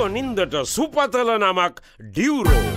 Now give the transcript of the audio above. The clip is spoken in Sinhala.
සුව නින්දට සුපතල නමක් ඩියවරෝ.